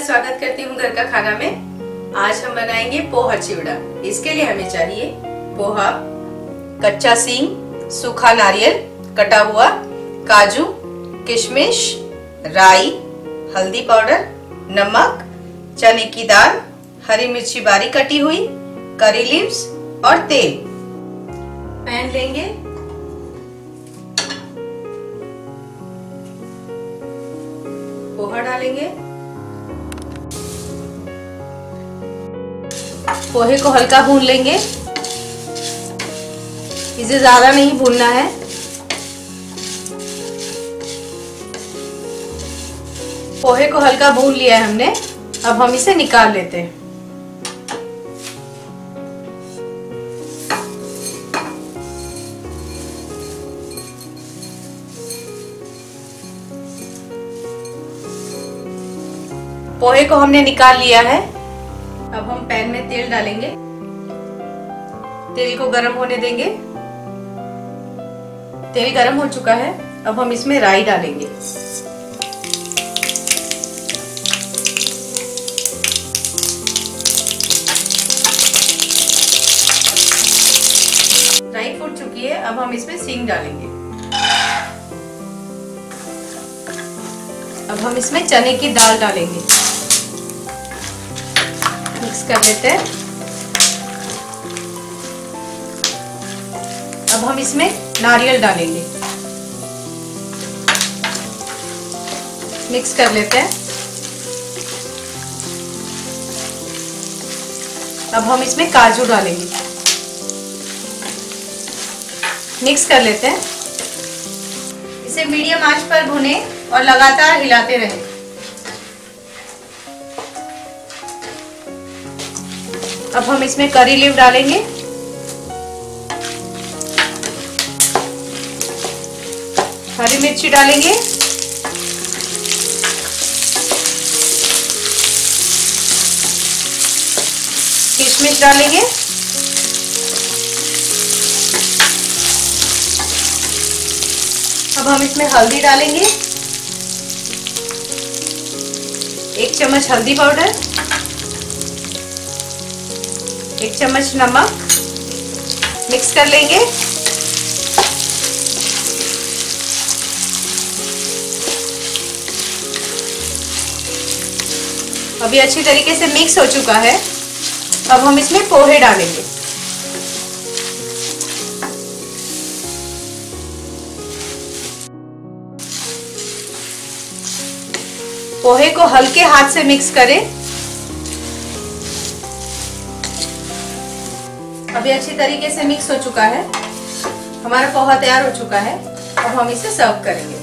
स्वागत करती हूँ घर का खाना में। आज हम बनाएँगे पोहा चिवड़ा। इसके लिए हमें चाहिए पोहा, कच्चा सींग, सूखा नारियल, कटा हुआ काजू, किशमिश, राई, हल्दी पाउडर, नमक, चने की दाल, हरी मिर्ची बारीक कटी हुई, करी लीव्स और तेल। पैन लेंगे। पोहा डालेंगे। पोहे को हल्का भून लेंगे। इसे ज़्यादा नहीं भूनना है। पोहे को हल्का भून लिया है हमने। अब हम इसे निकाल लेते हैं। पोहे को हमने निकाल लिया है। अब हम पैन में तेल डालेंगे। तेल को गर्म होने देंगे। तेल गर्म हो चुका है। अब हम इसमें राई डालेंगे। राई फूट चुकी है। अब हम इसमें सींग डालेंगे। अब हम इसमें चने की दाल डालेंगे। मिक्स कर लेते हैं। अब हम इसमें नारियल डालेंगे। मिक्स कर लेते हैं। अब हम इसमें काजू डालेंगे। मिक्स कर लेते हैं। इसे मीडियम आँच पर भुने और लगातार हिलाते रहें। अब हम इसमें करी लीव डालेंगे। हरी मिर्ची डालेंगे। किशमिश डालेंगे। अब हम इसमें हल्दी डालेंगे। एक चम्मच हल्दी पाउडर। एक चम्मच नमक मिक्स कर लेंगे। अभी अच्छी तरीके से मिक्स हो चुका है। अब हम इसमें पोहे डालेंगे। पोहे को हल्के हाथ से मिक्स करें। अभी अच्छी तरीके से मिक्स हो चुका है। हमारा पोहा तैयार हो चुका है। अब हम इसे सर्व करेंगे।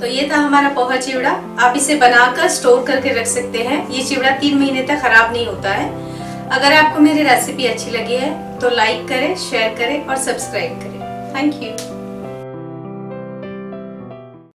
तो ये था हमारा पोहा चिवड़ा। आप इसे बनाकर स्टोर करके रख सकते हैं। ये चिवड़ा तीन महीने तक खराब नहीं होता है। अगर आपको मेरी रेसिपी अच्छी लगी है तो लाइक करें शेयर करें और सब्सक्राइब करें। Thank you